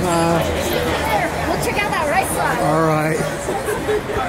Uh, we'll check out that rice slide. All right.